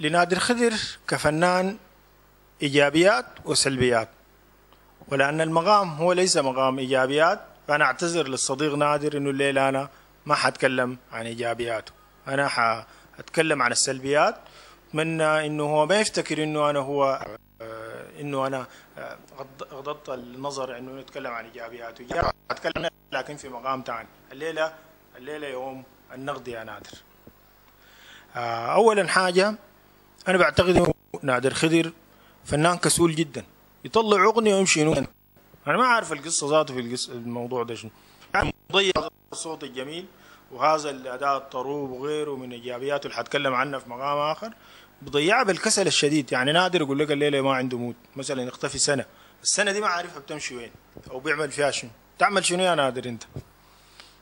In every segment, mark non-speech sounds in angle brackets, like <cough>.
لنادر خضر كفنان إيجابيات وسلبيات. ولأن المقام هو ليس مقام إيجابيات فأنا أعتذر للصديق نادر إنه الليلة أنا ما حأتكلم عن ايجابياته أنا حأتكلم عن السلبيات اتمنى إنه هو ما يفتكر إنه أنا هو آه، إنه أنا آه، غض- غضضت النظر إنه نتكلم عن ايجابياته إيجابيات أتكلم لكن في مقام ثاني الليلة الليلة يوم النقد يا نادر. آه، اولا أنا بعتقد إنه نادر خضر فنان كسول جدا. يطلع أغنية ويمشي أنا ما عارف القصة ذاته في القصة الموضوع ده شنو. يعني مضيع الصوت الجميل وهذا الاداء الطروب وغيره من ايجابياته اللي حتكلم عنها في مقام آخر بضيعها بالكسل الشديد. يعني نادر يقول لك الليلة ما عنده موت مثلا يختفي سنة. السنة دي ما عارفها بتمشي وين أو بيعمل فيها شنو. تعمل شنو يا نادر أنت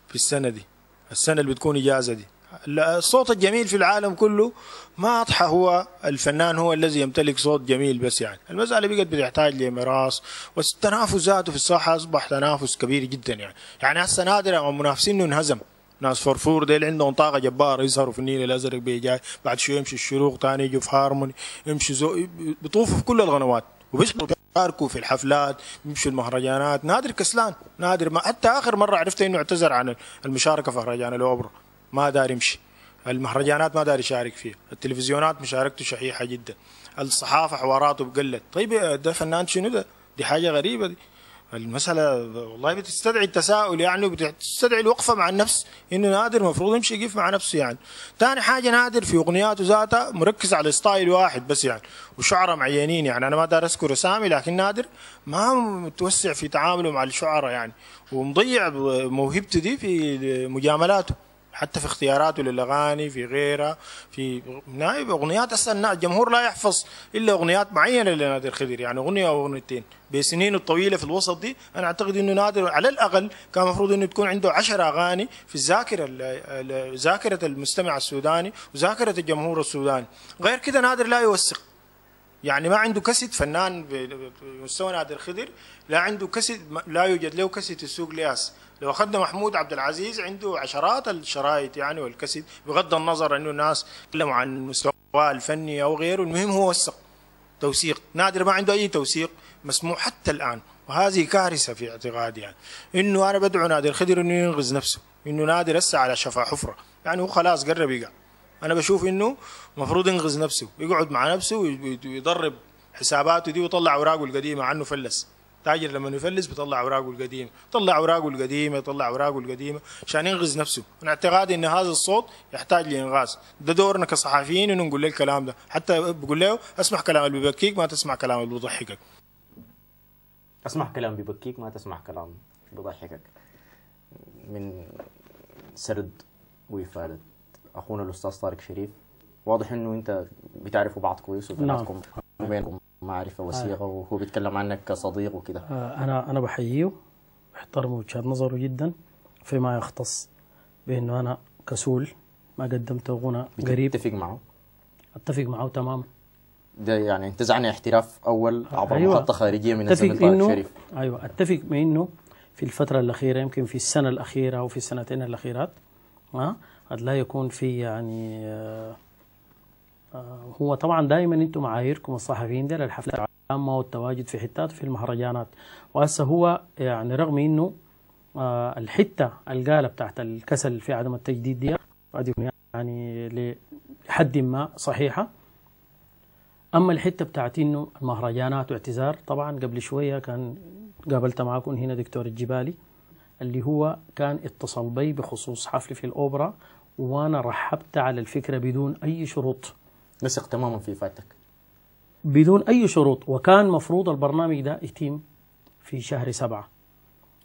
في السنة دي؟ السنة اللي بتكون إجازة دي. الصوت الجميل في العالم كله ما أضحى هو الفنان هو الذي يمتلك صوت جميل بس يعني. المسألة بقت بتحتاج لميراث والتنافس ذاته في الساحة أصبح تنافس كبير جدا يعني. يعني هسه نادر منافسينه انهزم. ناس فرفور ديل عندهم طاقة جبارة يظهروا في النيل الأزرق بيجاي بعد شوية يمشي الشروق تاني يجوا في هارموني يمشي زو بيطوفوا في كل القنوات وبيشاركوا في الحفلات بيمشوا المهرجانات. نادر كسلان نادر ما حتى آخر مرة عرفت إنه اعتذر عن المشاركة في مهرجان الأوبرا. ما دار يمشي. المهرجانات ما دار يشارك فيها. التلفزيونات مشاركته شحيحة جدا. الصحافة حواراته بقلت. طيب ده فنان شنو ده؟ دي حاجة غريبة دي. المسألة والله بتستدعي التساؤل يعني وبتستدعي الوقفة مع النفس. إنه نادر المفروض يمشي يقف مع نفسه يعني. ثاني حاجة نادر في أغنياته ذاتها مركز على ستايل واحد بس يعني. وشعراء معينين يعني. أنا ما دار أذكر أسامي لكن نادر ما متوسع في تعامله مع الشعراء يعني. ومضيع موهبته دي في مجاملاته. حتى في اختياراته للأغاني في غيرها في نائب أغنيات. أصلا الجمهور لا يحفظ إلا أغنيات معينة لنادر خضر يعني أغنية أو أغنيتين. بسنينه الطويلة في الوسط دي أنا أعتقد إنه نادر على الأقل كان المفروض إنه تكون عنده عشر أغاني في الذاكرة ذاكرة المستمع السوداني وذاكرة الجمهور السوداني. غير كده نادر لا يوثق. يعني ما عنده كسد فنان بمستوى نادر خضر لا عنده كسد لا يوجد له كسد السوق لياس. لو أخذنا محمود عبد العزيز عنده عشرات الشرايط يعني والكسد بغض النظر إنه الناس تكلموا عن مستواه الفني أو غيره المهم هو وثق توثيق. نادر ما عنده أي توثيق مسموع حتى الآن وهذه كارثة في اعتقادي يعني. إنه أنا بدعو نادر خضر إنه ينقذ نفسه إنه نادر هسه على شفا حفرة يعني هو خلاص قرب يقع أنا بشوف إنه المفروض ينقذ نفسه يقعد مع نفسه ويضرب حساباته دي ويطلع أوراقه القديمة عنه فلس. تاجر لما يفلس بيطلع أوراقه القديمة طلع أوراقه القديمة يطلع أوراقه القديمة عشان ينقذ نفسه. أنا اعتقادي إن هذا الصوت يحتاج لانغاذ ده دورنا كصحفيين إنه نقول له الكلام ده. حتى بقول له أسمع كلام اللي بيبكيك ما تسمع كلام اللي بيضحكك. أسمع كلام بيبكيك ما تسمع كلام بيضحكك. من سرد وإفادة أخونا الأستاذ طارق شريف واضح إنه أنت بتعرفوا بعض كويس وبيناتكم وبينكم. معرفة وثيقة وهو بيتكلم عنك كصديق وكده. آه، أنا أنا بحييه بحترم وجهه نظره جدا فيما يختص بأنه أنا كسول ما قدمت غنى قريب. بتتفق معه؟ أتفق معه تماما. ده يعني انتزعنا احتراف أول عبر أيوة. محطة خارجية من أتفق الزمن طارق انه شريف. أيوه أتفق بانه في الفترة الأخيرة يمكن في السنة الأخيرة أو في السنتين الأخيرات ها قد لا يكون في يعني آه، آه، هو طبعا دائما أنتم معاييركم الصحفيين ده للحفلات العامة والتواجد في حتات في المهرجانات. وهسه هو يعني رغم إنه آه، الحتة القالة بتاعت الكسل في عدم التجديد دي قد يكون يعني لحد ما صحيحة. أما الحتة بتاعت إنه المهرجانات واعتذار طبعا قبل شوية كان قابلت معكم هنا دكتور الجبالي اللي هو كان اتصل بي بخصوص حفل في الأوبرا وأنا رحبت على الفكرة بدون أي شروط. نثق تماما في إفادتك بدون أي شروط وكان مفروض البرنامج ده يتم في شهر سبعة.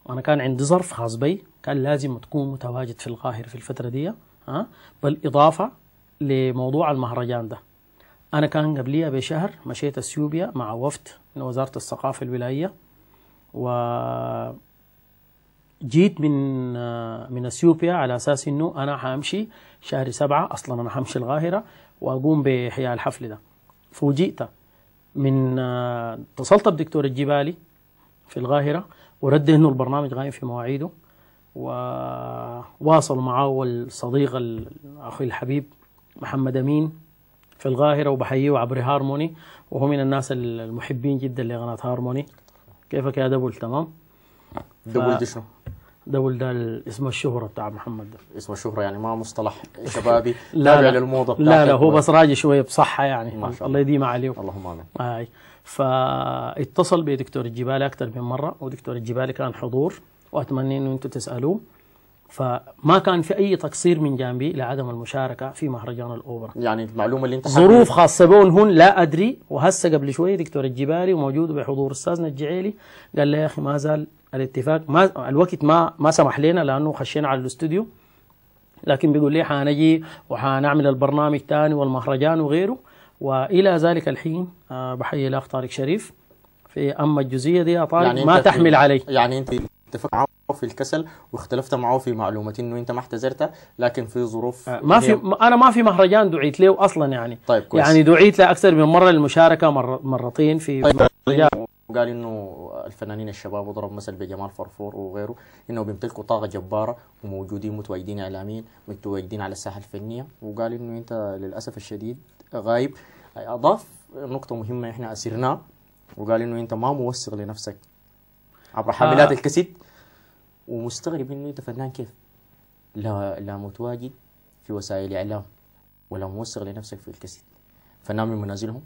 أنا كان عندي ظرف خاص بي كان لازم تكون متواجد في القاهرة في الفترة دي ها؟ بالإضافة لموضوع المهرجان ده. أنا كان قبليها بشهر مشيت أثيوبيا مع وفد من وزارة الثقافة الولاية و جيت من من أثيوبيا على أساس إنه أنا حامشي شهر سبعة أصلا أنا حامشي القاهرة وأقوم بإحياء الحفل ده. فوجئت من آه، اتصلت بدكتور الجبالي في القاهره ورد إنه البرنامج قايم في مواعيده وواصلوا معه الصديق ال- أخي الحبيب محمد أمين في القاهرة وبحييه عبر هارموني وهو من الناس المحبين جدا لقناة هارموني. كيفك يا دبل؟ تمام؟ دبل دي شنو؟ ده ال- اسم الشهرة بتاع محمد ده. اسمه شهرة يعني ما مصطلح شبابي. <laughs> لا تابع للموضة لا لا هو بس. راجي شوية بصحة يعني. ما شاء الله يديم عليه اللهم آمين. هاي. فاتصل بدكتور الجبالي أكثر من مرة ودكتور الجبالي كان حضور وأتمنى إنه أنتم تسألوه. فما كان في أي تقصير من جانبي لعدم المشاركة في مهرجان الأوبرا. يعني المعلومة اللي انت ظروف خاصة بهم هن لا أدري. وهسه قبل شوية دكتور الجبالي وموجود بحضور أستاذنا الجعيلي قال لي يا أخي ما زال الاتفاق. ما الوقت ما ما سمح لنا لأنه خشينا على الاستوديو. لكن بيقول لي حنجي وحنعمل البرنامج تاني والمهرجان وغيره. وإلى ذلك الحين آه، بحيي الأخ طارق شريف. في أما الجزئية دي يا طارق يعني ما تحمل علي. يعني انت اتفقت معه في الكسل واختلفت معه في معلومة إنه أنت ما احتزرت لكن في ظروف ما في أنا ما في مهرجان دعيت له أصلا يعني. طيب كويس. يعني دعيت له أكثر من مرة للمشاركة مر مرتين في طيب وقال إنه الفنانين الشباب وضرب مثل بجمال فرفور وغيره إنه بيمتلكوا طاقة جبارة وموجودين متواجدين اعلاميا متواجدين على الساحة الفنية. وقال إنه أنت للأسف الشديد غايب. أضاف نقطة مهمة إحنا اسرناه وقال إنه أنت ما موثق لنفسك. عبر حاملات آه. الكسب ومستغرب إنه أنت فنان كيف؟ لا لا متواجد في وسائل الاعلام ولا موثق لنفسك في الكسب فنان من منازلهم؟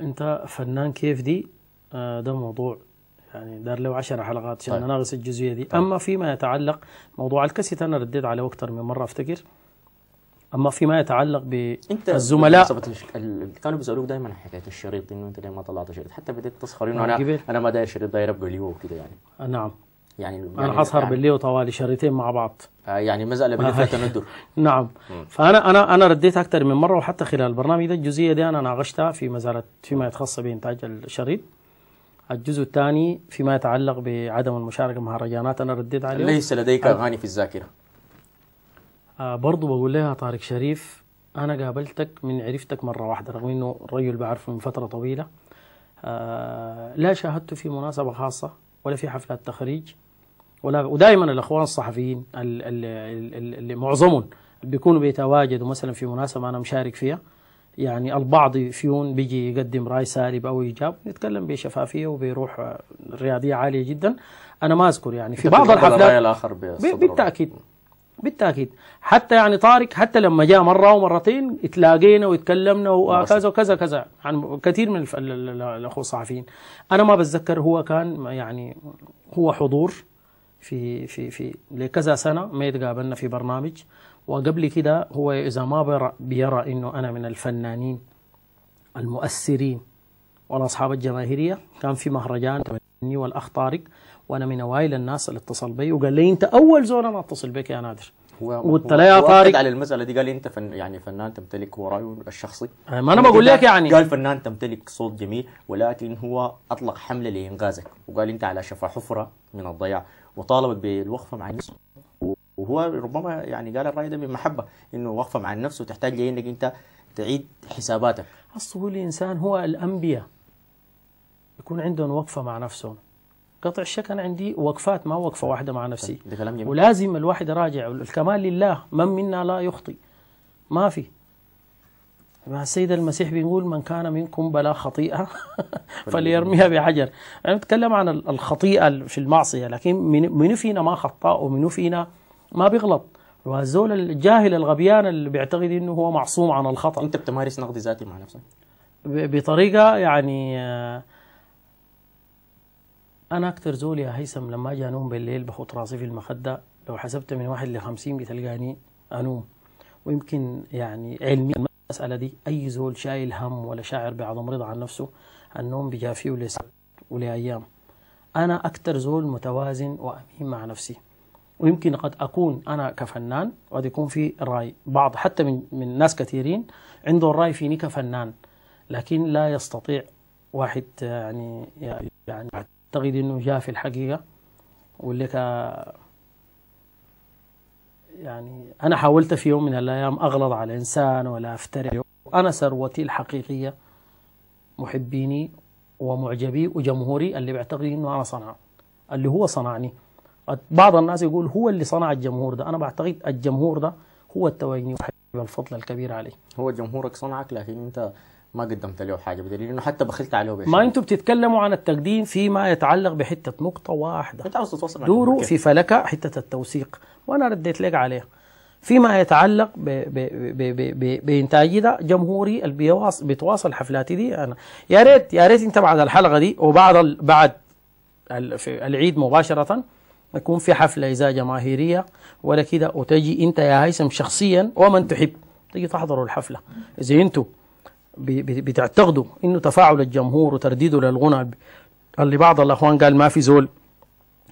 أنت فنان كيف دي؟ آه، ده موضوع يعني دار له 10 حلقات عشان طيب. نناقش الجزئية دي. أما فيما يتعلق موضوع الكسيت أنا رديت عليه أكثر من مرة أفتكر. أما فيما يتعلق بالزملاء كانوا بيسألوك دايما عن حكاية الشريط إنه أنت ليه ما طلعت شريط؟ حتى بديت تسخر إنه مع أنا. أنا ما داير شريط داير أبقى ليو وكده يعني. آه، نعم. يعني أنا يعني حسهر يعني, بالليل طوالي شريطين مع بعض. آه يعني مساله ما بلفها هي. تندر. <laughs> نعم. فأنا أنا أنا رديت أكثر من مرة وحتى خلال البرنامج ده الجزئية دي أنا ناقشتها في مساله فيما يتخص بإنتاج الشريط. الجزء الثاني فيما يتعلق بعدم المشاركة مهرجانات أنا رديت عليه ليس لديك اغاني في الذاكرة. آه برضو بقول لها طارق شريف أنا قابلتك من عرفتك مرة واحدة رغم إنه الرجل بعرفه من فترة طويلة. آه لا شاهدته في مناسبة خاصة ولا في حفلات تخريج. ودائما الأخوان الصحفيين ال- ال- ال- اللي معظمهم بيكونوا بيتواجدوا مثلا في مناسبة أنا مشارك فيها. يعني البعض فيهم بيجي يقدم رأي سالب أو إيجاب يتكلم بشفافية وبيروح رياضية عالية جدا. أنا ما أذكر يعني في بعض الحفلات الرأي الآخر بالتأكيد بالتأكيد. حتى يعني طارق حتى لما جاء مرة ومرتين اتلاقينا واتكلمنا وكذا وكذا كذا عن كثير من الأخوة الصحفيين. أنا ما بتذكر هو كان يعني هو حضور في في في لكذا سنة ما يتقابلنا في برنامج. وقبل كده هو إذا ما بيرى, بيرى إنه أنا من الفنانين المؤثرين والاصحاب الجماهيرية. كان في مهرجان تمني والأخ طارق وأنا من أوائل الناس اللي اتصل بي. وقال لي أنت أول زول أنا أتصل بك يا نادر. هو قلت له يا طارق على المسألة دي قال أنت فن يعني فنان تمتلك هو رايه الشخصي ما أنا بقول لك يعني. قال فنان تمتلك صوت جميل ولكن هو أطلق حملة لإنقاذك. وقال أنت على شفا حفرة من الضياع. وطالبك بالوقفة مع النفس وهو ربما يعني قال الرأي ده من محبه إنه وقفة مع النفس وتحتاج لانك أنت تعيد حساباتك. أصل الإنسان هو الأنبياء. يكون عندهم وقفة مع نفسهم. قطع الشك أنا عندي وقفات ما وقفة واحدة مع نفسي. ده كلام جميل. ولازم الواحد يراجع. الكمال لله من منا لا يخطئ. ما في. ما السيد المسيح بيقول من كان منكم بلا خطيئة <laughs> فليرميها بحجر أنا بتكلم عن ال- الخطيئة في المعصية لكن من فينا ما خطاء ومن فينا ما بيغلط؟ والزول الجاهل الغبيان اللي بيعتقد إنه هو معصوم عن الخطأ. أنت بتمارس نقد ذاتي مع نفسك؟ ب- بطريقة يعني آه، أنا أكتر زول يا هيثم لما أجي أنوم بالليل بحط راسي في المخدة لو حسبت من واحد لخمسين بتلقاني أنوم. ويمكن يعني علمي المسألة دي أي زول شايل هم ولا شاعر بعظم رضا عن نفسه النوم بجافيه ولساعات ولأيام. أنا أكتر زول متوازن وأمين مع نفسي. ويمكن قد أكون أنا كفنان قد يكون في رأي. بعض حتى من من ناس كثيرين عنده الرأي فيني كفنان. لكن لا يستطيع واحد يعني يعني أعتقد إنه جاء في الحقيقة. ويقول لك يعني أنا حاولت في يوم من الأيام أغلط على إنسان ولا أفتري. أنا ثروتي الحقيقية محبيني ومعجبي وجمهوري اللي بيعتقد إنه أنا صنعه اللي هو صنعني. بعض الناس يقول هو اللي صنع الجمهور ده. أنا بعتقد الجمهور ده هو التواني الفضل الكبير عليه. هو جمهورك صنعك لكن أنت ما قدمت له حاجة بدليل إنه حتى بخلت عليه بشيء. ما أنتم بتتكلموا عن التقديم فيما يتعلق بحتة نقطة واحدة. أنت عاوز تتواصل دوروا؟ في فلكة حتة التوثيق. وأنا رديت لك عليها فيما يتعلق ب ب ب ب ب بإنتاجي ده جمهوري اللي بيتواصل حفلاتي دي أنا. يا ريت يا ريت أنت بعد الحلقة دي وبعد ال بعد ال في العيد مباشرة يكون في حفلة إذا جماهيرية. ولا كده وتجي أنت يا هيثم شخصيا ومن تحب. تجي تحضروا أنتوا ب- ب- بتعتقدوا إنه تفاعل الجمهور وترديده للغنى. اللي بعض الأخوان قال ما في زول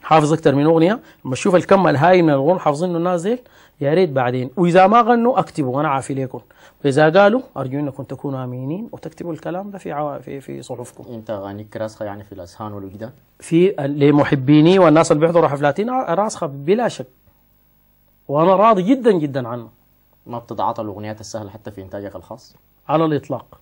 حافظ أكثر من أغنية. لما تشوف الكم الهائل من الغنى حافظينه الناس ديل يا ريت بعدين. وإذا ما غنوا أكتبوا. وأنا عافي لكم. واذا قالوا أرجو إنكم تكونوا امينين وتكتبوا الكلام ده في عوا... في في صحفكم. أنت اغانيك راسخة يعني في الأذهان والوجدان في لمحبيني والناس اللي بيحضروا حفلاتنا راسخة بلا شك. وأنا راضي جدا جدا عنه. ما بتتعاطى الأغنيات السهلة حتى في إنتاجك الخاص؟ على الإطلاق.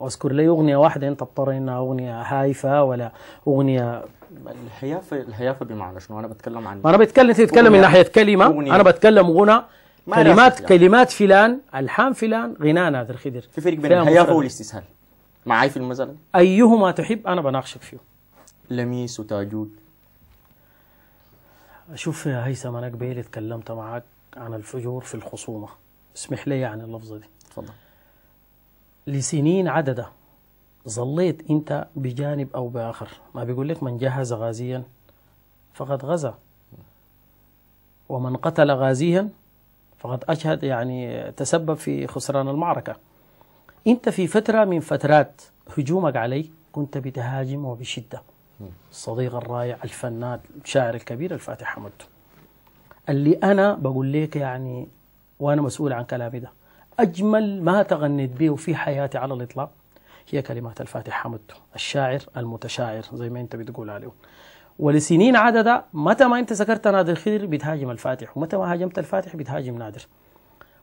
واذكر لي أغنية واحدة أنت بترى إنها أغنية هايفة ولا أغنية الهيافة الهيافة بمعنى شنو؟ أنا بتكلم عن ما أنا بتكلم أنت تتكلم من ناحية كلمة. أغنية. أنا بتكلم غنى. ما كلمات يعني. كلمات فلان ألحان فلان غناء نادر خدر في فرق بين الهيافة. والاستسهال. معاي في المثل أيهما تحب؟ أنا بناقشك فيه. لميس وتاجود شوف يا هيثم أنا قبيل اتكلمت معك عن الفجور في الخصومة. اسمح لي عن اللفظة دي. تفضل. لسنين عددة. ظليت انت بجانب أو بآخر. ما بيقول لك من جهز غازيا فقد غزا. ومن قتل غازيا فقد أشهد يعني تسبب في خسران المعركة. انت في فترة من فترات هجومك علي كنت بتهاجم وبشدة. الصديق الرائع الفنان الشاعر الكبير الفاتح حمد. اللي أنا بقول لك يعني وأنا مسؤول عن كلامي ده. أجمل ما تغنيت به في حياتي على الإطلاق هي كلمات الفاتح حمد الشاعر المتشاعر زي ما أنت بتقول عليه. ولسنين عددة متى ما أنت ذكرت نادر خضر بتهاجم الفاتح ومتى ما هاجمت الفاتح بتهاجم نادر.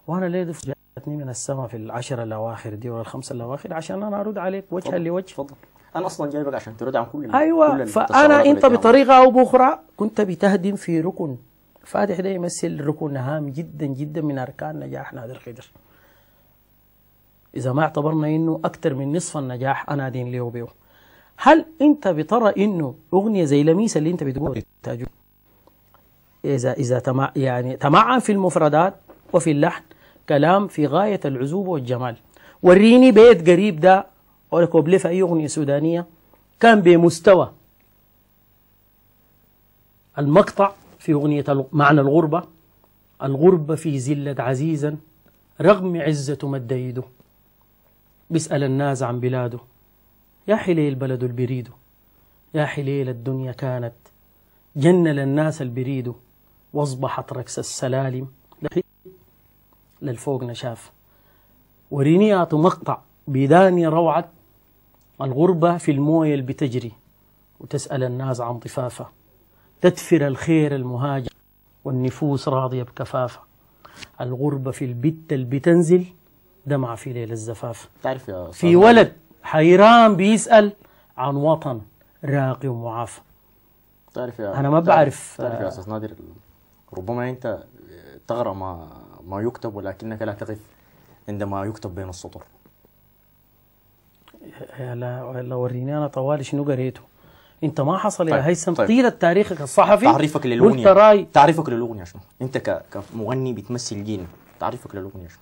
وأنا ليه جاتني من السماء في العشرة الأواخر دي ولا الخمسة الأواخر عشان أنا أرد عليك وجها لوجه أنا أصلا جايبك عشان ترد عن كل كل أيوه التصورات فأنا أنت. بطريقة أو بأخرى كنت بتهدم في ركن. الفاتح ده يمثل ركن هام جدا جدا من أركان نجاح نادر خضر. إذا ما اعتبرنا إنه أكثر من نصف النجاح أنا دين له بيه هل أنت بترى إنه أغنية زي لميس اللي أنت بتقول اذا إذا تمع يعني تمعن في المفردات وفي اللحن كلام في غاية العذوبه والجمال. وريني بيت قريب ده ولا كوبليه في أي أغنية سودانية كان بمستوى المقطع في أغنية معنى الغربة. الغربة في زلة عزيزا رغم عزة مد يده بيسأل الناس عن بلاده. يا حليل بلد البريد يا حليل الدنيا كانت جنة للناس البريد وأصبحت ركس السلالم. للفوق نشاف. وريني أعطوا مقطع. بيداني روعة. الغربة في الموية اللي بتجري. وتسأل الناس عن ضفافة تدفر الخير المهاجر. والنفوس راضية بكفافة. الغربة في البت اللي بتنزل. دمع في ليل الزفاف تعرف يا في أستاذ ولد حيران بيسأل عن وطن راقي ومعافى تعرف يا أنا ما تعرف- بعرف، تعرف يا. أستاذ نادر ربما أنت تقرا ما ما يكتب ولكنك لا تقف عندما يكتب بين السطور يا لا لا وريني أنا طوالي شنو قريته أنت ما حصل يا طيب، هيثم طيب. طيلة تاريخك الصحفي تعريفك للأغنية تعريفك للأغنية شنو؟ أنت. كمغني بتمثل جيل تعريفك للأغنية شنو؟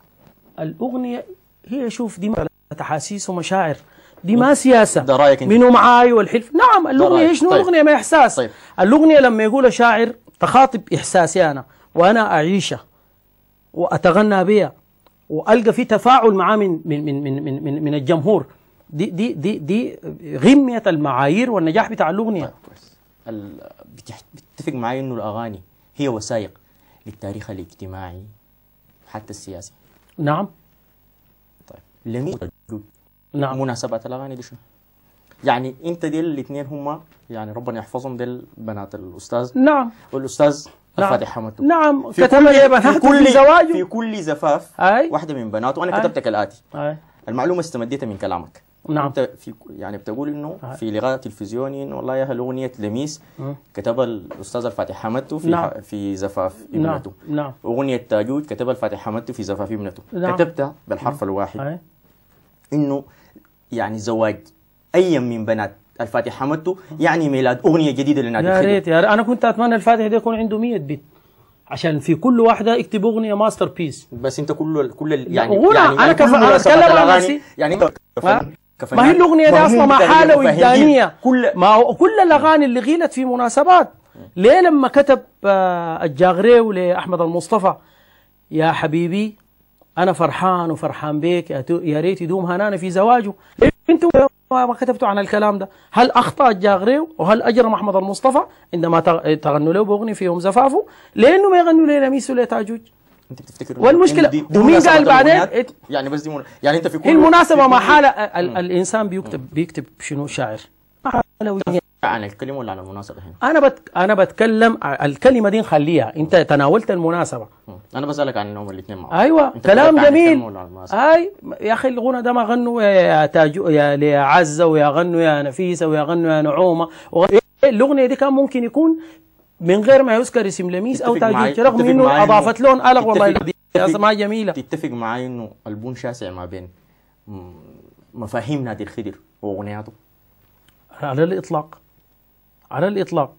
الأغنية هي شوف دي أحاسيس ومشاعر دي ما سياسة. ده رأيك أنت. منو معاي والحلف؟ نعم رأيك. شنو طيب. الأغنية؟ ما إحساس. طيب. الأغنية لما يقول شاعر تخاطب إحساسي أنا وأنا أعيشه وأتغنى بها وألقى في تفاعل معاه من من من من من, من, الجمهور. دي دي دي دي غمية المعايير والنجاح بتاع الأغنية. كويس. ال... بتح... بتتفق معي إنه الأغاني هي وثائق للتاريخ الاجتماعي حتى السياسي. نعم. طيب. لمين نعم. مناسبات الأغاني دي شنو؟ يعني أنت ديل الاثنين هم يعني ربنا يحفظهم ديل بنات الأستاذ. نعم. والأستاذ نعم. الفاتح حمد نعم. في كتب كل في كل زواجه. في كل زفاف أي. واحدة من بناته. وأنا أي. كتبت كالاتي أي. المعلومة استمديتها من كلامك. نعم. انت في يعني بتقول انه في لقاء تلفزيوني انه والله يا أهل اغنيه لميس كتبها الاستاذ الفاتح حمدتو في نعم. في زفاف نعم ابنته نعم أغنية تاجوج كتبها الفاتح حمدتو في زفاف ابنته نعم. كتبتها بالحرف الواحد أي. إنه يعني زواج أي من بنات الفاتح حمدتو يعني ميلاد أغنية جديدة لنادي يا ريت يا ريت. أنا كنت أتمنى الفاتح ده يكون عنده 100 بت عشان في كل واحدة يكتب أغنية masterpiece بس أنت كل كل يعني. يعني كف- أنا مناسبات أتكلم عن نفسي. يعني انت ما هي الأغنية دي أصلا؟ ما حالة. وجدانية. كل ما هو كل الأغاني اللي قيلت في مناسبات. ليه لما كتب آه، الجاغريو لاحمد المصطفى يا حبيبي أنا فرحان وفرحان بيك يا ريت يدوم هنانا في زواجه. أنتم ما كتبتوا عن الكلام ده. هل أخطأ الجاغريو وهل أجرم أحمد المصطفى؟ عندما تغ- تغنوا له بأغنية في يوم زفافه. لأنه ما يغنوا ليه لميس ولا تاجوج انت بتفتكر إنه دي- دي ومين قال بعدين؟ يعني بس دي من... يعني أنت في كل المناسبة ما حاله ال- الإنسان بيكتب بيكتب شنو؟ شاعر. ما حاله وجدانية. عن الكلمة ولا عن المناسبة هنا؟ أنا بت... أنا بتكلم الكلمة دي نخليها. أنت تناولت المناسبة. مم. أنا بسألك عن انهم الاثنين مع بعض أيوه كلام جميل؟ اي يا أخي الغنى ده ما غنوا يا تاجو يا يا عزة ويا غنوا يا نفيسة ويا غنوا يا نعومة. وغ... الأغنية دي كان ممكن يكون من غير ما يذكر اسم لميس أو تاجوج رغم إنه أضافت لون الغ والله ما جميلة. تتفق معي إنه البون شاسع ما بين مفاهيم نادي الخدر وأغنياته. على الإطلاق. على الإطلاق.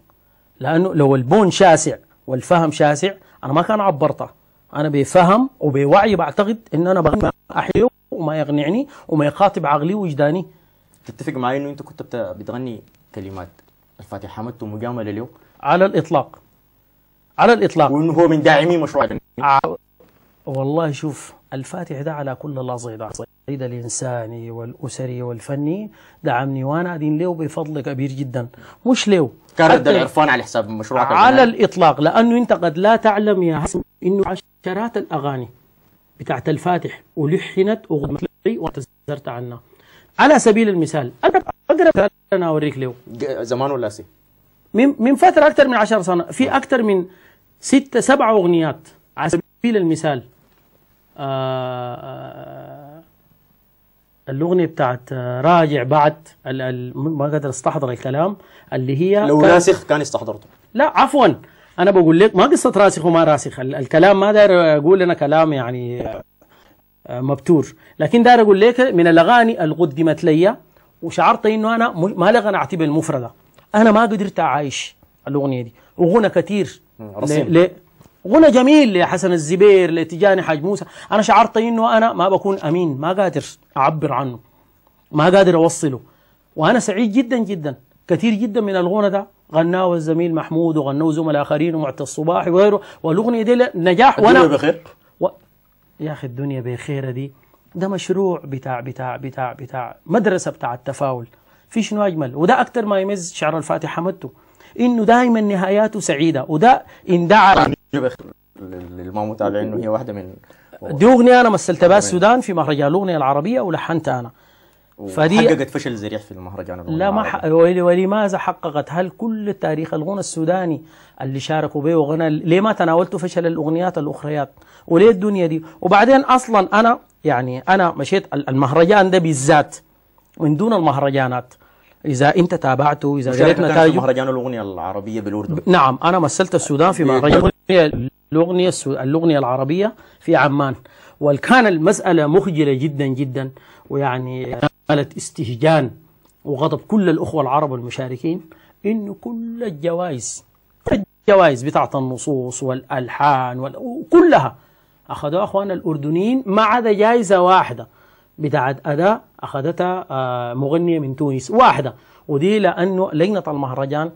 لأنه لو البون شاسع والفهم شاسع أنا ما كان عبرته. أنا بفهم وبوعي بعتقد إن أنا بغني أحيو وما يقنعني وما يخاطب عقلي ووجداني. تتفق معي إنه أنت كنت بت- بتغني كلمات الفاتح حمد ومجامله له على الإطلاق. على الإطلاق. وإنه هو من داعمي مشروع ع- والله شوف الفاتح ده على كل الاصعده الصعيد الإنساني والأسري والفني دعمني وأنا أدين له بفضل كبير جدا. مش له كان رد حتى- العرفان على حساب مشروعك على الغنائي. الإطلاق لأنه أنت قد لا تعلم يا حسن إنه عشرات الأغاني بتاعت الفاتح ولحنت اغنيتي واعتذرت عنها. على سبيل المثال اقرب مثال أنا أوريك له زمان ولا سي؟ من من فتره أكثر من عشر سنوات في أكثر من ستة سبع أغنيات على سبيل المثال آه آه الأغنية بتاعت آه، راجع بعد ما قادر استحضر الكلام اللي هي لو كان- راسخ كان استحضرته. لا عفوا أنا بقول لك ما قصة راسخ وما راسخ ال- الكلام ما داير أقول أنا كلام يعني مبتور لكن داير أقول لك من الأغاني اللي قدمت لي وشعرت إنه أنا ما لغى أعتبر المفرده أنا ما قدرت أعايش الأغنية دي. وغنى كثير. رصين. ل- ل- غنى جميل لحسن الزبير لتجاني حاج موسى. أنا شعرت إنه أنا ما بكون أمين ما قادر أعبر عنه ما قادر أوصله. وأنا سعيد جدا جدا. كثير جدا من الغنى ده غناه الزميل محمود وغنوه زملاء اخرين ومعت الصباح وغيره. والأغنية دي نجاح. الدنيا وأنا بخير. و... يا أخي الدنيا بخير دي. ده مشروع بتاع بتاع بتاع بتاع مدرسة بتاع التفاؤل. في شنو أجمل. وده أكثر ما يميز شعر الفاتح حمدته إنه دائما نهاياته سعيدة. وده ان دعا الدنيا بخير لل- للما متابعين إنه هي واحدة من دي اغنيه أنا مثلت بها السودان في مهرجان الاغنيه العربية ولحنتها أنا. فدي- حققت فشل ذريع في المهرجان لا ما. ح... ول- ولماذا حققت؟ هل كل تاريخ الغنى السوداني اللي شاركوا به وغنى ليه ما تناولتوا فشل الأغنيات الأخريات؟ وليه الدنيا دي؟ وبعدين أصلا أنا يعني أنا مشيت ال- المهرجان ده بالذات من دون المهرجانات. إذا أنت تابعته إذا قريت نتائجه مهرجان الأغنية العربية بالأردن؟ نعم أنا مثلت السودان في مهرجان الأغنية الأغنية العربية في عمان. وكان المسألة مخجلة جدا جدا ويعني نالت استهجان وغضب كل الأخوة العرب المشاركين إنه كل الجوائز الجوائز بتاعت النصوص والألحان وال- وكلها أخذوها أخواننا الأردنيين ما عدا جائزة واحدة. بتاعت اداء أخذتها آه، مغنية من تونس واحدة. ودي لأنه لجنة المهرجان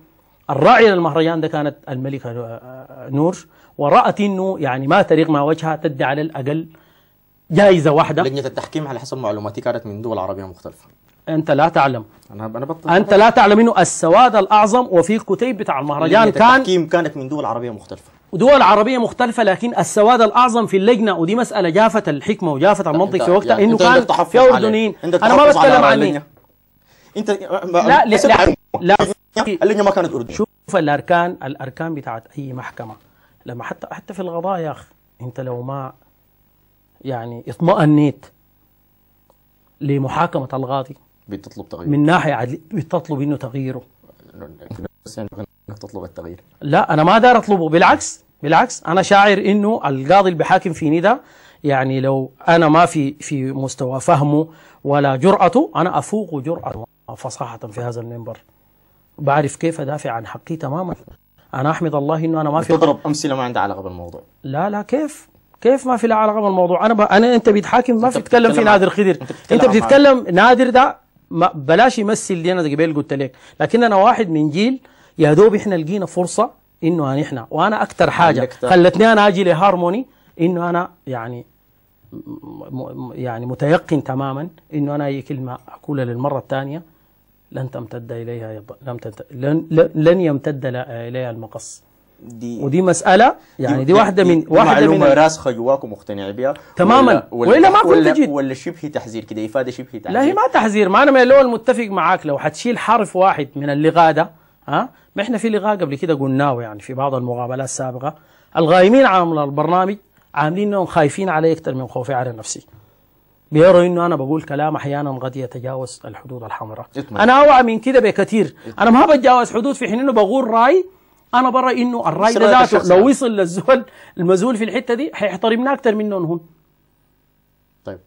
الراعيه للمهرجان ده كانت الملكة آه، نور. ورأت إنه يعني ما تريق مع وجهها تدي على الأقل جائزه واحدة. لجنة التحكيم على حسب معلوماتي كانت من دول عربية مختلفة. أنت لا تعلم. أنا أنا بطل أنت لا تعلم إنه السواد الأعظم وفي الكتيب بتاع المهرجان لجنة كان التحكيم كانت من دول عربية مختلفة. دول عربية مختلفة لكن السواد الأعظم في اللجنة ودي مسألة جافت الحكمة وجافت المنطق في وقتها يعني إنه كان في أردنيين أنا ما بتكلم عني. اللجنة. أنت لا لا لا, لا اللجنة ما كانت أردنية. شوف الأركان الأركان بتاعت أي محكمة. لما حتى حتى في القضاء يا أخي أنت لو ما يعني اطمأنيت لمحاكمة القاضي بتطلب تغيير من ناحية عدل بتطلب إنه تغييره. إنك تطلب التغيير. لا أنا ما دار أطلبه. بالعكس بالعكس أنا شاعر إنه القاضي اللي بحاكم فيني ده يعني لو أنا ما في في مستوى فهمه ولا جرأته أنا أفوق جرأة وفصاحة في هذا المنبر. بعرف كيف أدافع عن حقي تماما. أنا أحمد الله إنه أنا ما في تضرب أمثلة ما عندها علاقة بالموضوع. لا لا كيف؟ كيف ما في لا علاقة بالموضوع؟ أنا ب... أنا أنت بتحاكم ما في تتكلم في نادر خضر أنت بتتكلم أنت بتتكلم نادر ده ما بلاش يمثل لي أنا قبل قلت لك. لكن أنا واحد من جيل يا دوب إحنا لقينا فرصة إنه إحنا وأنا أكثر حاجة خلتني أنا أجي لهارموني إنه أنا يعني يعني متيقن تماما انه أنا اي كلمه اقولها للمره الثانية لن تمتد اليها. لم تمتد... لن... لن- يمتد اليها المقص دي ودي مساله يعني دي واحدة من دي واحدة معلومه من راسخه جواكم مقتنع بها تماماً. ولا وإلا ما كنت ولا, جيت. ولا شبه تحذير كده افاده شبه تحذير لا هي ما تحذير ما أنا من اللي متفق معاك لو حتشيل حرف واحد من اللغة ده ها؟ ما إحنا في لغة قبل كده قلناه يعني في بعض المقابلات السابقة. الغايمين على البرنامج عاملين إنهم خايفين علي أكثر من خوفي على نفسي. بيروا إنه أنا بقول كلام أحيانا قد يتجاوز الحدود الحمراء. أنا أوعى من كده بكثير. أنا ما بتجاوز حدود في حين إنه بقول رأي. أنا برى إنه الرأي ده ذاته لو يعني. وصل للزول المزول في الحتة دي حيحترمنا أكثر منهم هون طيب.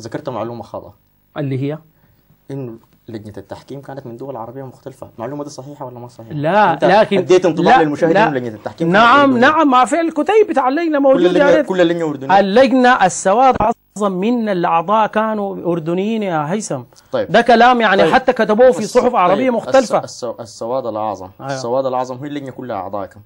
ذكرت معلومة خاطئه اللي هي؟ إنه لجنة التحكيم كانت من دول عربية مختلفة. المعلومه دي صحيحة ولا ما صحيحة؟ لا لكن أديت انطباع للمشاهدين لجنة التحكيم نعم نعم ما في الكتيب بتاع اللجنة كل موجود اللجنه يعني كل اللجنة أردنية. اللجنة السواد أعظم من الأعضاء كانوا أردنيين يا هيثم. طيب. ده كلام يعني طيب. حتى كتبوه في صحف عربية طيب، مختلفة. الس- الس- السواد الأعظم. أيوة. السواد الأعظم هي اللجنة كلها اعضاء كم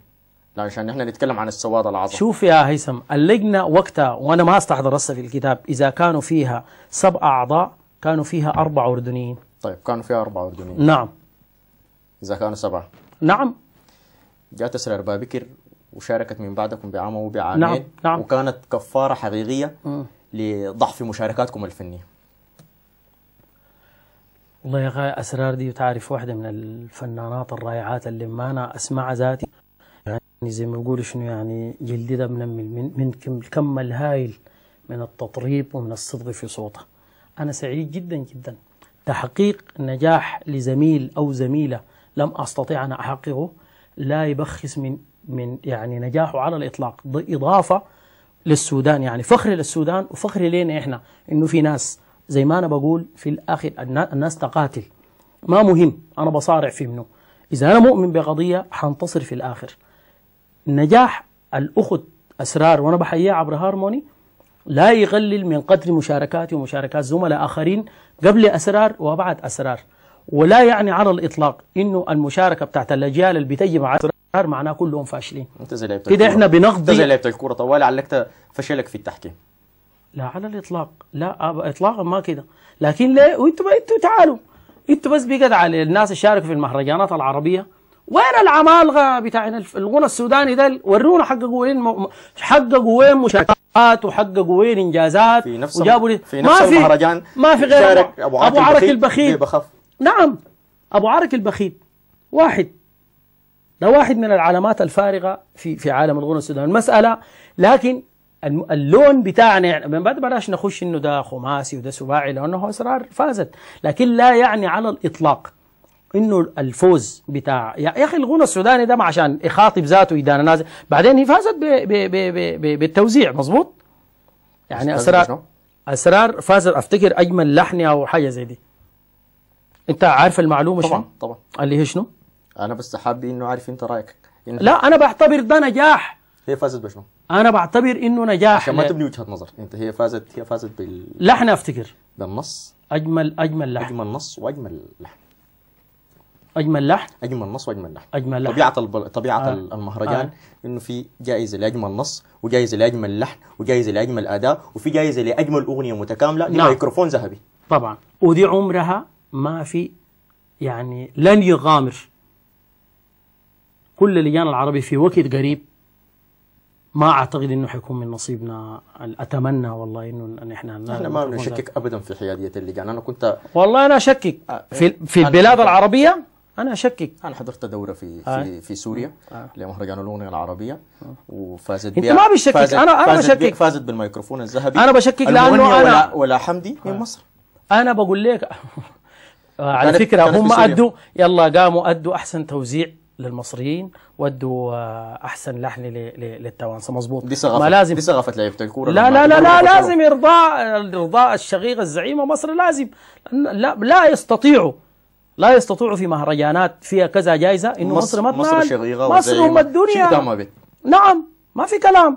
عشان إحنا نتكلم عن السواد الأعظم. شوف يا هيثم اللجنة وقتها وأنا ما أستحضر هسه في الكتاب إذا كانوا فيها سبع أعضاء كانوا فيها أربع أردنيين. طيب كانوا فيها أربعة أردنيين. نعم. إذا كانوا سبعة. نعم. جاءت اسرار بابكر وشاركت من بعدكم بعام وبعامين نعم، نعم. وكانت كفارة حقيقية لضعف مشاركاتكم الفنية. والله يا أخي أسرار دي تعرف واحدة من الفنانات الرائعات اللي ما أنا أسمع ذاتي. يعني زي ما بيقولوا شنو يعني جلدي ده منمل من من كم- الكم الهائل من التطريب ومن الصدق في صوته أنا سعيد جدا جدا. تحقيق نجاح لزميل أو زميلة لم استطيع أن أحققه لا يبخس من من يعني نجاحه على الإطلاق. ض- إضافة للسودان. يعني فخر للسودان وفخر لنا إحنا إنه في ناس زي ما أنا بقول في النا- الناس تقاتل. ما مهم أنا بصارع في منه. إذا أنا مؤمن بقضية حنتصر في الآخر. نجاح الأخت أسرار وأنا بحييها عبر هارموني لا يقلل من قدر مشاركاتي ومشاركات زملاء اخرين قبل أسرار وبعد أسرار. ولا يعني على الإطلاق إنه المشاركة بتاعت الأجيال اللي بتجي مع أسرار معناه كلهم فاشلين. أنت زي كده الكورة. إحنا أنت زي بنقضي لعيبة الكورة. طوالي علقت فشلك في التحكيم؟ لا على الإطلاق. لا اطلاقا ما كده. لكن ليه؟ وإنتوا بقى- إنتوا تعالوا. إنتوا بس بقد على الناس اللي شاركوا في المهرجانات العربية. وين العمالقة بتاعنا؟ الف- الغنى السوداني ده ورونا حققوا وين حققوا وين مشاركات وحققوا وين إنجازات؟ في نفس وجابوا لي في نفس المهرجان ما في غير شارك. أبو, أبو أبو عرك عرك البخيل. بخف. نعم. أبو عرك البخيل. واحد. ده واحد من العلامات الفارغه في في عالم الغنى السوداني. المسألة لكن اللون بتاعنا يعني من بعد بلاش نخش إنه ده خماسي وده سباعي لأنه اسرار فازت لكن لا يعني على الإطلاق. إنه الفوز بتاع يا أخي الغنى السوداني ده عشان يخاطب ذاته يدانا ناس بعدين هي فازت ب ب ب ب ب بالتوزيع مظبوط؟ يعني اسرار؟ أسرار فازت أفتكر اجمل لحن أو حاجة زي دي. أنت عارف المعلومة طبعا شنو؟ طبعا اللي هي شنو؟ أنا بس حابب إنه عارف أنت رأيك. إن لا أنا بعتبر ده نجاح. هي فازت بشنو؟ أنا بعتبر إنه نجاح. عشان ما تبني وجهة نظر. أنت هي فازت هي فازت بال... لحن أفتكر. بالنص. اجمل أجمل لحن. أجمل نص وأجمل لحن. أجمل لحن؟ أجمل نص وأجمل لحن. أجمل لحن. طبيعة الب... طبيعة آه. المهرجان آه. إنه في جائزة لأجمل نص وجائزة لأجمل لحن وجائزة لأجمل أداء وفي جائزة لأجمل أغنية متكاملة نعم. لميكروفون ذهبي. طبعا. ودي عمرها ما في يعني لن يغامر. كل اللجان العربي في وقت قريب ما أعتقد إنه حيكون من نصيبنا. أتمنى والله إنه أن إحنا إحنا ما بنشكك ابدا في حيادية اللجان. أنا كنت والله أنا أشكك. في في البلاد العربية أنا أشكك. أنا حضرت دورة في آه. في, في سوريا آه. لمهرجان الاغنيه العربية. وفازت أنت بها- ما بتشكك، أنا فازت بشكك. فازت بالميكروفون الذهبي. أنا بشكك لأنه المغنية أنا- ولا, ولا حمدي من مصر. أنا بقول لك آه، <laughs> على فكرة هم. ادوا يلا قاموا أدوا أحسن توزيع للمصريين وادوا آه، أحسن لحن للتوانسة. مظبوط. دي ثقافه ما لازم دي ثقافة لعيبة الكورة. لا لا لا لا. لازم ارضاء إرضاء الشقيقة الزعيمة مصر لازم. لا لا يستطيعوا. لا يستطيعوا في مهرجانات فيها كذا جائزة إنه مصر, ما مصر تنال. شقيقة مصر. ام الدنيا. نعم ما في كلام.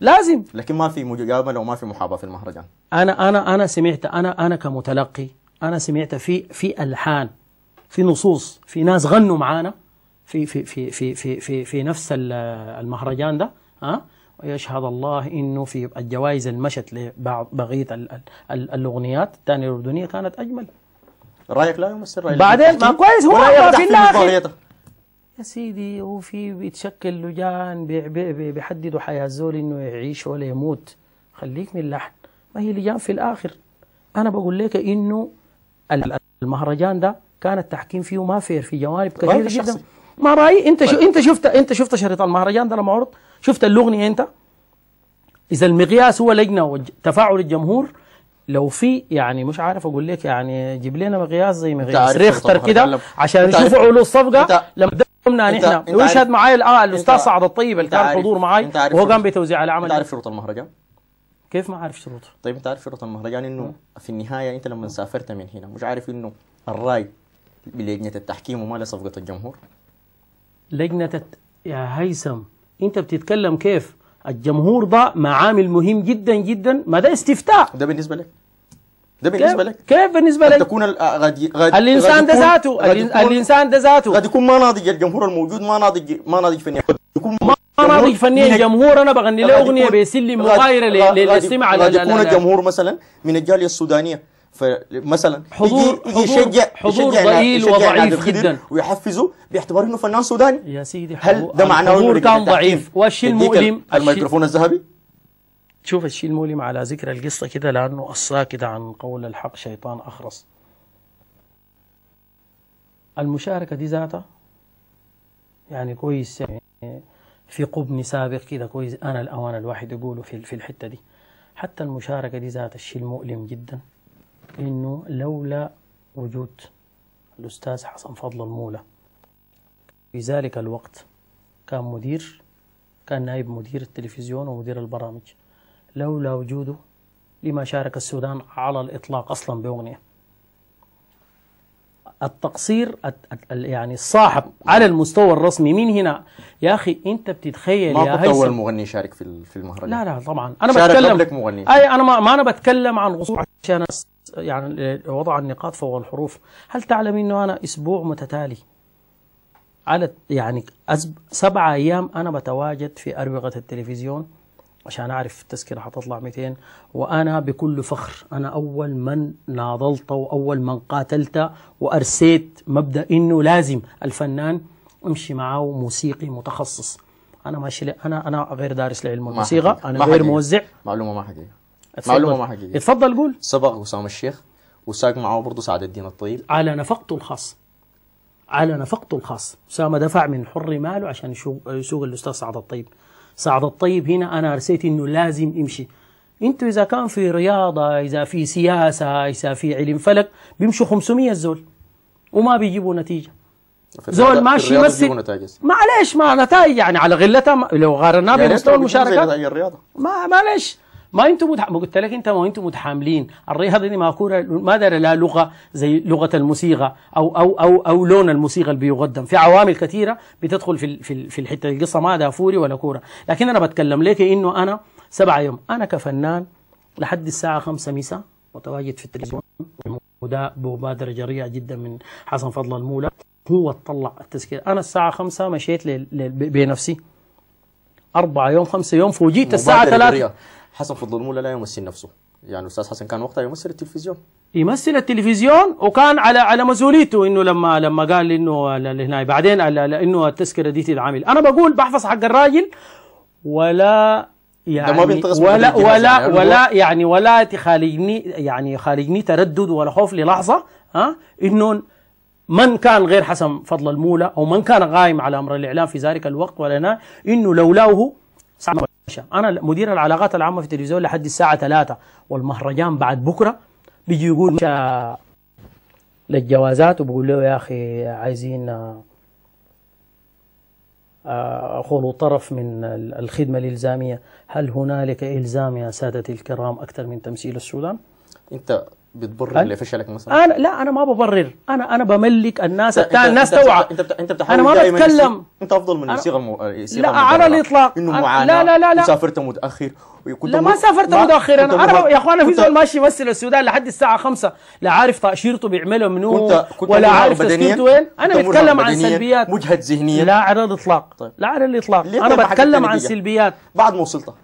لازم. لكن ما في مجاملة وما في محاباة في المهرجان. أنا أنا أنا سمعت أنا أنا كمتلقي أنا سمعت في في ألحان في نصوص في ناس غنوا معانا في في في في في في, في نفس ال- المهرجان ده ها؟ ويشهد الله إنه في الجوائز اللي مشت لبعض بقيه ال- ال- ال- الأغنيات. الثانية الاردنيه كانت أجمل. رأيك لا يمثل رأي بعدين ما كويس هو في. مصداقيته يا سيدي هو في بيتشكل لجان بي- بي- بي- بيحددوا حياة زول إنه يعيش ولا يموت. خليك من اللحن ما هي لجان في الآخر. أنا بقول لك إنه ال- المهرجان ده كان التحكيم فيه ما فير في جوانب كثيرة جدا. ما رايي أنت شو أنت شفت أنت شفت شريط المهرجان ده لما عرض؟ شفت الاغنيه أنت؟ إذا المقياس هو لجنة وتفاعل الجمهور لو في يعني مش عارف أقول لك يعني جيب لنا مقياس زي مقياس ريختر كده. عشان يشوفوا علو الصفقة. لما قدمنا أنت- نحن. ويشهد معي الآن الأستاذ سعد الطيب اللي كان حضور معي وهو قام بتوزيع العمل. انت عارف شروط المهرجان؟ كيف ما عارف شروطه طيب انت عارف شروط المهرجان إنه في النهاية أنت لما سافرت من هنا مش عارف إنه الرأي بلجنه التحكيم وما لصفقة الجمهور؟ لجنة الت- يا هيثم أنت بتتكلم كيف؟ الجمهور ده معامل مهم جدا جدا. ما ده استفتاء. ده بالنسبة لك. ده بالنسبة لك. كيف بالنسبة لك؟ تكون آه، غد غد الإنسان ده ذاته الإنسان ده ذاته. قد يكون ما ناضج الجمهور الموجود ما ناضج ما ناضج فنيا. قد يكون ما ناضج فنيا الجمهور. أنا بغني له أغنية بيسلم مغايرة للسمع قد يكون الجمهور مثلا من الجالية السودانية. فمثلا حضور- يجي يشجع حضور ضئيل وضعيف جدا. ويحفزه باعتبار إنه فنان سوداني. يا سيدي هل حضور- ده معناه إنه الحضور كان ضعيف. والشيء المؤلم الميكروفون الذهبي. شوف الشيء المؤلم على ذكر القصة كده لأنه الساكت عن قول الحق شيطان أخرس. المشاركة دي ذاتها؟ يعني كويس يعني في قبن سابق كده كويس. أنا الأوان الواحد يقوله في في الحتة دي. حتى المشاركة دي ذات الشيء المؤلم جدا. إنه لولا وجود الأستاذ حسن فضل المولى. في ذلك الوقت كان مدير كان نائب مدير التلفزيون ومدير البرامج. لولا وجوده لما شارك السودان على الإطلاق أصلا بأغنية. التقصير الت- ال- يعني الصاحب على المستوى الرسمي من هنا يا أخي أنت بتتخيل ما يا كنت أول مغني يشارك في في المهرجان. لا لا طبعا. أنا شارك بتكلم قبلك مغني. أي أنا ما, ما أنا بتكلم عن غصوب عشان يعني وضع النقاط فوق الحروف. هل تعلم أنه أنا أسبوع متتالي؟ على يعني سبعة أيام أنا بتواجد في أروقة التلفزيون عشان أعرف التذكرة حتطلع 200 وأنا بكل فخر أنا أول من ناضلت وأول من قاتلت وأرسيت مبدأ إنه لازم الفنان أمشي معاه موسيقي متخصص. أنا ماشي أنا أنا غير دارس لعلم الموسيقى ما غير. موزع. معلومة ما حقيقيه. معلومة ما حقيقية. اتفضل قول. سبق وسام الشيخ وساق معاه برضه سعد الدين الطيب. على نفقته الخاص. على نفقته الخاص. أسامة دفع من حر ماله عشان يسوق الأستاذ سعد الطيب. سعد الطيب هنا أنا رسيت إنه لازم يمشي. إنتوا إذا كان في رياضة إذا في سياسة إذا في علم فلك بيمشوا 500 زول وما بيجيبوا نتيجة. زول ماشي يمثل. معلش ما نتائج يعني على غلتها لو قارناه يعني بمستوى المشاركات ما معلش ما أنتم متح... ما قلت لك انت ما أنتم متحاملين. الرياضه دي ما كوره ما دار لها لغة زي لغة الموسيقى أو أو أو أو لون الموسيقى اللي بيقدم. في عوامل كثيرة بتدخل في في في الحتة. القصة ما دافوري ولا كورة. لكن أنا بتكلم لك إنه أنا سبعة يوم. أنا كفنان لحد الساعة 5 مساء متواجد في التلفزيون. وده بمبادره جريئة جدا من حسن فضل المولى. هو طلع التذكير. أنا الساعة 5 مشيت ل... ل... بنفسي. أربعة يوم خمسة يوم فوجئت الساعة مبادرة 3 جريئة. حسن فضل المولى لا يمثل نفسه يعني الاستاذ حسن كان وقتها يمثل التلفزيون يمثل التلفزيون وكان على على مسؤوليته إنه لما لما قال إنه هنا بعدين إنه التذكرة دي تتعامل أنا بقول بحفظ حق الراجل ولا يعني ولا ولا يعني. ولا يعني ولا تخالجني يعني خالجني تردد ولا خوف للحظة ها إنه من كان غير حسن فضل المولى أو من كان قائم على أمر الإعلام في ذلك الوقت ولا نا إنه لولاه. أنا مدير العلاقات العامة في التلفزيون لحد الساعة 3 والمهرجان بعد بكرة بيجي يقول للجوازات وبقول له يا أخي عايزين آه، آه، اخذوا طرف من ال- الخدمة الإلزامية هل هنالك إلزام يا سادتي الكرام أكثر من تمثيل السودان؟ أنت بتبرر هل- لفشلك مثلا أنا لا أنا ما ببرر أنا أنا بملك الناس التاني الناس توعى انت انت بتحاول أنا ما بتكلم. أنت أفضل من يصيغ الم... لا، على. الإطلاق. إنه معاناة لا، لا، لا، لا. وسافرت متأخر وكنت لا ما سافرت ما- متأخر أنا أنا يا اخوانا في زول ماشي يمثل السودان لحد الساعة 5 لا عارف تاشيرته بيعمله منو كنت كنت ولا عارف بدنياً؟ تسكيرته وين أنا بتكلم عن سلبيات مجهد ذهنيا لا على الإطلاق طيب. لا على الإطلاق أنا بتكلم عن؟ سلبيات بعد ما وصلت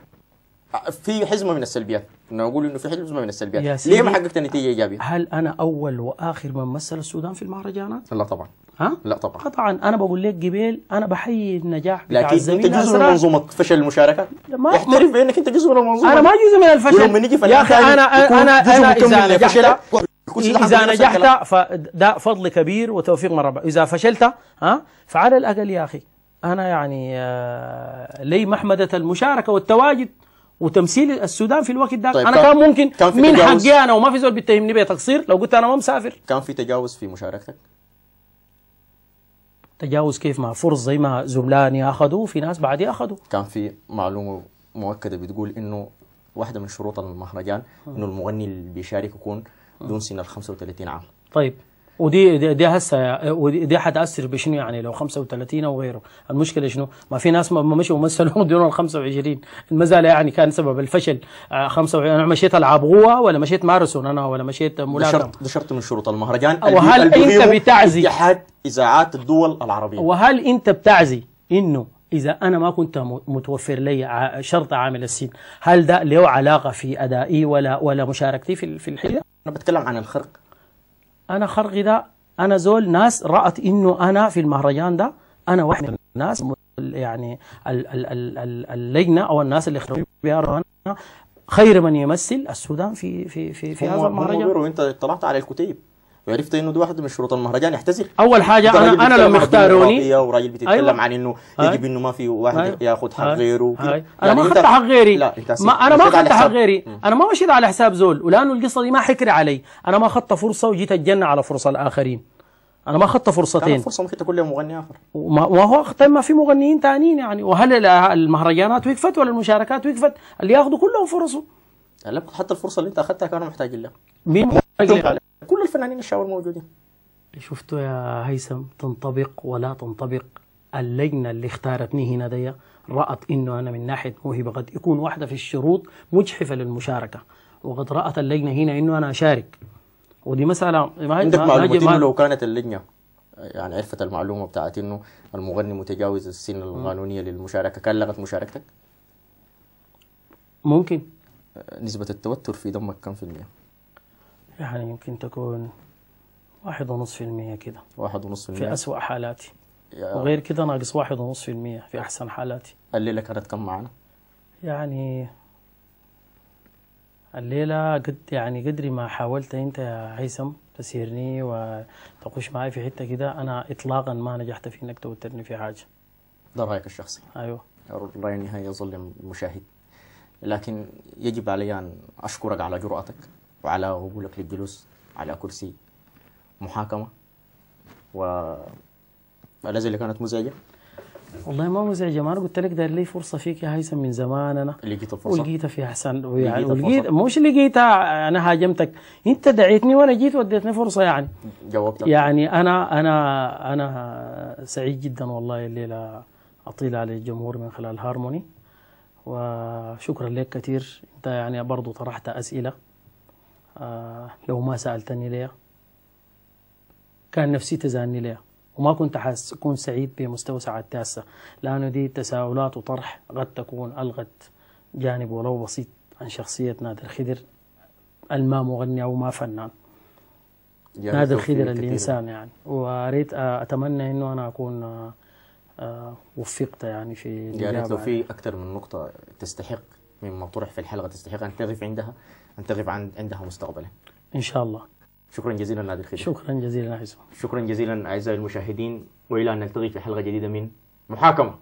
في حزمة من السلبيات انه أقول إنه في حزمة من السلبيات يا ليه ما. حققت نتيجة إيجابية؟ هل أنا أول وآخر من مثل السودان في المهرجانات؟ لا طبعا ها؟ لا طبعا قطعا أنا بقول لك قبيل أنا بحيي النجاح بتاع لكن أنت جزء من. منظومة فشل المشاركة ما- احترف بانك أنت جزء من المنظومه أنا ما جزء من الفشل ولما نيجي يا أخي أنا أنا أنا إذا نجحت إذا. نجحت فده فضل كبير وتوفيق من ربنا إذا فشلت ها فعلى الأقل يا أخي أنا يعني آه، لي محمدة المشاركة والتواجد وتمثيل السودان في الوقت ده. طيب، أنا كان- ممكن كان في من؟ حقي أنا وما في زول بيتهمني بتقصير لو قلت أنا ما مسافر. كان في تجاوز في مشاركتك؟ تجاوز كيف؟ ما فرص زي ما زملاني أخذوا في ناس بعدي أخذوا. كان في معلومة مؤكدة بتقول إنه واحدة من شروط المهرجان إنه المغني اللي بيشارك يكون دون سن ال 35 عام. طيب. ودي دي, دي هسه ودي دي حتأثر بشنو يعني لو 35 أو غيره؟ المشكلة شنو؟ ما في ناس ما مشوا مثلوا دون ال 25 المساله يعني كان سبب الفشل. آه، 25 أنا مشيت ألعاب قوة ولا مشيت ماراثون أنا ولا مشيت ده ملاكمه شرط ده شرط من شروط المهرجان. وهل بيغيبوا بتعزي؟ اتحاد إذاعات الدول العربية. وهل أنت بتعزي إنه إذا أنا ما كنت متوفر لي شرط عامل السن هل ده له علاقة في أدائي ولا ولا مشاركتي في في الحلقة أنا بتكلم عن الخرق. أنا خرقي ده أنا زول ناس رأت إنه أنا في المهرجان ده أنا واحد من الناس يعني ال ال ال ال اللجنة أو الناس اللي اختاروا أنا خير من يمثل السودان في في في, في هذا المهرجان. غيروا انت اطلعت على الكتيب. وعرفت إنه دي واحدة من شروط المهرجان يعتذر أول حاجة أنا أنا لما اختاروني وراجل بتتكلم أيوة. عن إنه. يجب إنه ما في واحد هاي. ياخذ حق. غيره. هاي. أنا ما أنت- اخذت حق غيري. لا انت ما أنا ما اخذت حق غيري. أنا ما مشيت على حساب زول. ولأنه القصة دي ما حكري علي. أنا ما اخذت فرصة وجيت اتجنى على فرصة الآخرين. أنا ما اخذت فرصتين. فرصة ممكن تكون مغني آخر. وما ما هو طيب ما في مغنيين تانيين يعني. وهل ال- المهرجانات وقفت ولا المشاركات وقفت؟ اللي ياخذوا كلهم فرصهم يعني حتى الفرصة اللي أنت أخذتها كانوا محتاجين لها مين كل الفنانين الشاور موجودين شفتوا يا هيثم؟ تنطبق ولا تنطبق. اللجنة اللي اختارتني هنا دي رأت إنه أنا من ناحية موهبة قد يكون واحدة في الشروط مجحفة للمشاركة وقد رأت اللجنة هنا إنه أنا أشارك. ودي مسألة ما عندك ما- معلومات ما- لو كانت اللجنة يعني عرفت المعلومة بتاعت إنه المغني متجاوز السن القانونية للمشاركة كان لغت مشاركتك؟ ممكن. نسبة التوتر في دمك كم في المية؟ يعني يمكن تكون واحد ونص في المية كده. واحد ونص في في المية؟ أسوأ حالاتي. يا- وغير كده ناقص واحد ونص في المية في أحسن حالاتي. الليلة كانت كم معنا؟ يعني الليلة قد يعني قدري ما حاولت أنت يا هيثم تسيرني وتخش معي في حتة كده أنا إطلاقا ما نجحت في إنك توترني في حاجة. ده رأيك الشخصي. أيوه. الرأي النهائي يظل المشاهد لكن يجب علي أن أشكرك على جرأتك. وعلى قبولك للجلوس على كرسي محاكمة و اللي كانت مزعجة؟ والله ما مزعجة. ما أنا قلت لك داير لي فرصة فيك يا هيثم من زمان أنا لقيت الفرصة ولقيتها في أحسن. يعني لقيت ولقيت. مش لقيتها أنا هاجمتك. أنت دعيتني وأنا جيت وديتني فرصة يعني. جاوبتك؟ يعني أنا أنا أنا سعيد جدا والله الليلة أطيل على الجمهور من خلال هارموني. وشكرا لك كثير. أنت يعني برضو طرحت آه لو ما سألتني ليها كان نفسي تزاني ليها وما كنت حاس أكون سعيد بمستوى سعادتي هسه لأنه دي تساؤلات وطرح قد تكون ألغت جانب ولو بسيط عن شخصية نادر خضر الما مغني أو ما فنان. جانب نادر كثير. الإنسان يعني. وريت آه، أتمنى إنه أنا أكون آه، آه، وفقت يعني في يا ريت لو في أكثر من نقطة تستحق مما طرح في الحلقة تستحق أن تغف عندها. أن تغف عن عندها مستقبلا. إن شاء الله. شكرا جزيلا نادر خضر شكرا جزيلا عزم شكرا جزيلا أعزائي المشاهدين وإلى أن نلتقي في حلقة جديدة من محاكمة.